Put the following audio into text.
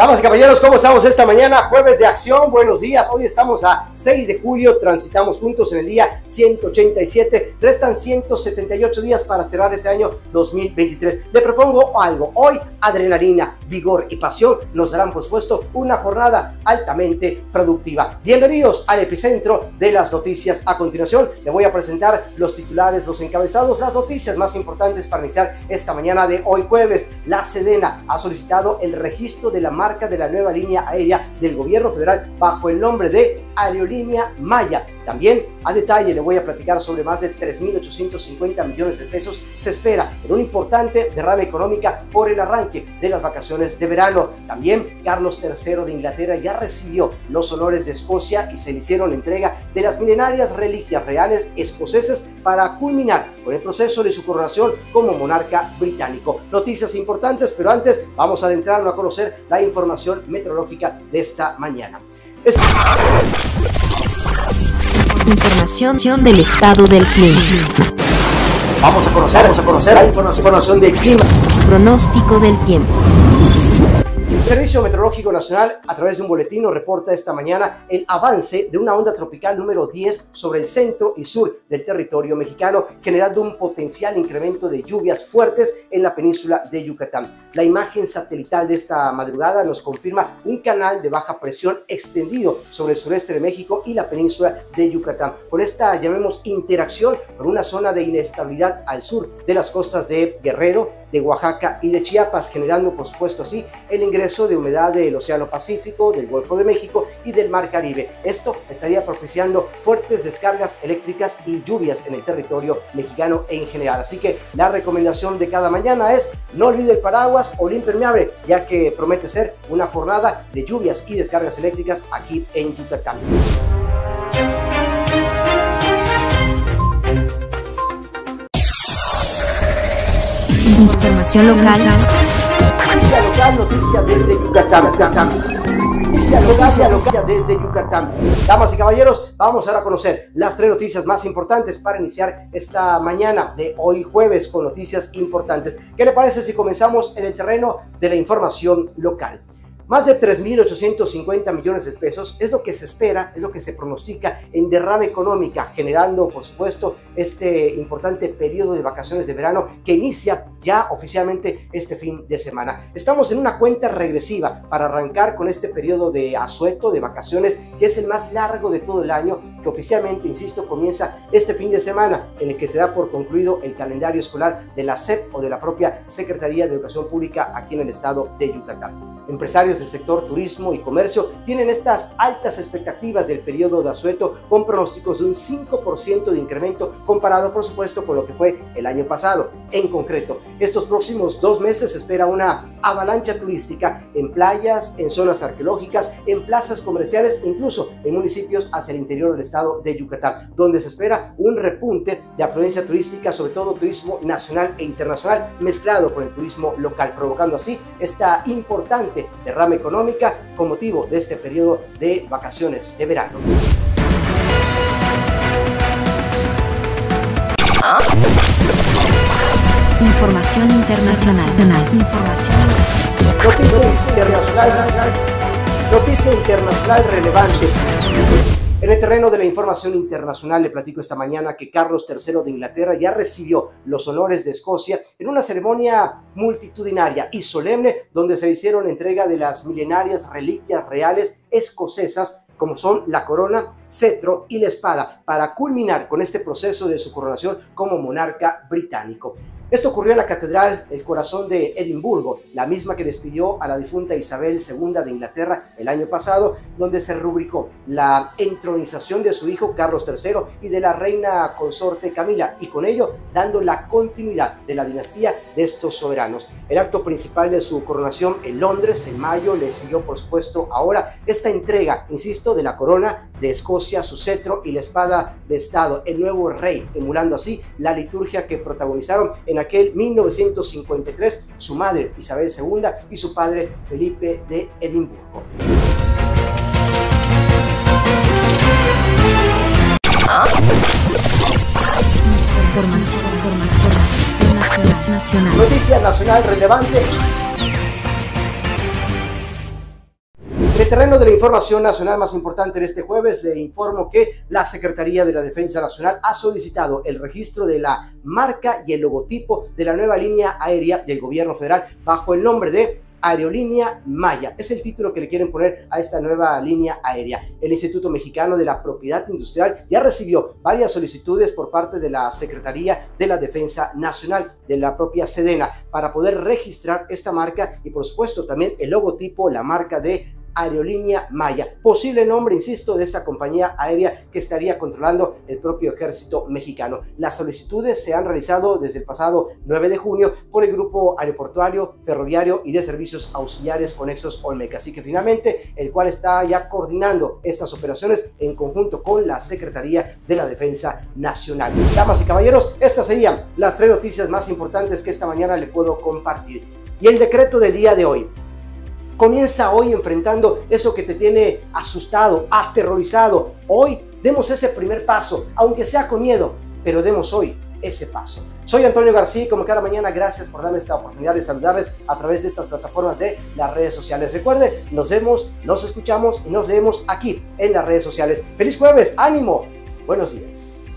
Damas y caballeros, ¿cómo estamos esta mañana? Jueves de acción, buenos días. Hoy estamos a 6 de julio, transitamos juntos en el día 187. Restan 178 días para cerrar este año 2023. Le propongo algo. Hoy, adrenalina, vigor y pasión nos darán, por supuesto, una jornada altamente productiva. Bienvenidos al epicentro de las noticias. A continuación, le voy a presentar los titulares, los encabezados, las noticias más importantes para iniciar esta mañana de hoy jueves. La Sedena ha solicitado el registro de la marca de la nueva línea aérea del gobierno federal bajo el nombre de Aerolínea Maya. También a detalle le voy a platicar sobre más de 3.850 millones de pesos se espera en una importante derrama económica por el arranque de las vacaciones de verano. También Carlos III de Inglaterra ya recibió los honores de Escocia y se le hicieron entrega de las milenarias reliquias reales escocesas para culminar con el proceso de su coronación como monarca británico. Noticias importantes, pero antes vamos a adentrarnos a conocer la información meteorológica de esta mañana. Información del estado del clima. Vamos a conocer, vamos a conocer la información del clima. Pronóstico del tiempo. El Servicio Meteorológico Nacional, a través de un boletín, reporta esta mañana el avance de una onda tropical número 10 sobre el centro y sur del territorio mexicano, generando un potencial incremento de lluvias fuertes en la península de Yucatán. La imagen satelital de esta madrugada nos confirma un canal de baja presión extendido sobre el sureste de México y la península de Yucatán. Con esta, llamemos, interacción con una zona de inestabilidad al sur de las costas de Guerrero, de Oaxaca y de Chiapas, generando por supuesto así el ingreso de humedad del Océano Pacífico, del Golfo de México y del Mar Caribe. Esto estaría propiciando fuertes descargas eléctricas y lluvias en el territorio mexicano en general. Así que la recomendación de cada mañana es no olvide el paraguas o el impermeable, ya que promete ser una jornada de lluvias y descargas eléctricas aquí en Yucatán. Información local. Noticia local, noticia desde Yucatán. Noticia local, noticia desde Yucatán. Damas y caballeros, vamos ahora a conocer las tres noticias más importantes para iniciar esta mañana de hoy jueves con noticias importantes. ¿Qué le parece si comenzamos en el terreno de la información local? Más de 3.850 millones de pesos es lo que se espera, es lo que se pronostica en derrama económica, generando, por supuesto, este importante periodo de vacaciones de verano que inicia ya oficialmente este fin de semana. Estamos en una cuenta regresiva para arrancar con este periodo de asueto, de vacaciones, que es el más largo de todo el año, que oficialmente, insisto, comienza este fin de semana, en el que se da por concluido el calendario escolar de la SEP o de la propia Secretaría de Educación Pública aquí en el estado de Yucatán. Empresarios del sector turismo y comercio tienen estas altas expectativas del periodo de asueto con pronósticos de un 5% de incremento comparado por supuesto con lo que fue el año pasado. En concreto, estos próximos dos meses se espera una avalancha turística en playas, en zonas arqueológicas, en plazas comerciales, incluso en municipios hacia el interior del estado de Yucatán, donde se espera un repunte de afluencia turística, sobre todo turismo nacional e internacional, mezclado con el turismo local, provocando así esta importante derrama económica con motivo de este periodo de vacaciones de verano. Información internacional. Información. Noticia internacional, noticia internacional relevante. En el terreno de la información internacional le platico esta mañana que Carlos III de Inglaterra ya recibió los honores de Escocia en una ceremonia multitudinaria y solemne donde se hicieron entrega de las milenarias reliquias reales escocesas como son la corona, cetro y la espada, para culminar con este proceso de su coronación como monarca británico. Esto ocurrió en la Catedral El Corazón de Edimburgo, la misma que despidió a la difunta Isabel II de Inglaterra el año pasado, donde se rubricó la entronización de su hijo Carlos III y de la reina consorte Camila, y con ello dando la continuidad de la dinastía de estos soberanos. El acto principal de su coronación en Londres en mayo le siguió, por supuesto, ahora esta entrega, insisto, de la corona de Escocia, su cetro y la espada de Estado, el nuevo rey, emulando así la liturgia que protagonizaron en aquel 1953 su madre Isabel II y su padre Felipe de Edimburgo. Información, información nacional. Noticia nacional relevante. Terreno de la información nacional más importante en este jueves, le informo que la Secretaría de la Defensa Nacional ha solicitado el registro de la marca y el logotipo de la nueva línea aérea del gobierno federal bajo el nombre de Aerolínea Maya. Es el título que le quieren poner a esta nueva línea aérea. El Instituto Mexicano de la Propiedad Industrial ya recibió varias solicitudes por parte de la Secretaría de la Defensa Nacional, de la propia Sedena, para poder registrar esta marca y por supuesto también el logotipo, la marca de Aerolínea Maya, posible nombre, insisto, de esta compañía aérea que estaría controlando el propio ejército mexicano. Las solicitudes se han realizado desde el pasado 9 de junio por el Grupo Aeroportuario, Ferroviario y de Servicios Auxiliares Conexos Olmeca. Así que finalmente, el cual está ya coordinando estas operaciones en conjunto con la Secretaría de la Defensa Nacional. Damas y caballeros, estas serían las tres noticias más importantes que esta mañana le puedo compartir. Y el decreto del día de hoy. Comienza hoy enfrentando eso que te tiene asustado, aterrorizado. Hoy demos ese primer paso, aunque sea con miedo, pero demos hoy ese paso. Soy Antonio García, como cada mañana, gracias por darme esta oportunidad de saludarles a través de estas plataformas de las redes sociales. Recuerde, nos vemos, nos escuchamos y nos leemos aquí en las redes sociales. Feliz jueves, ánimo, buenos días.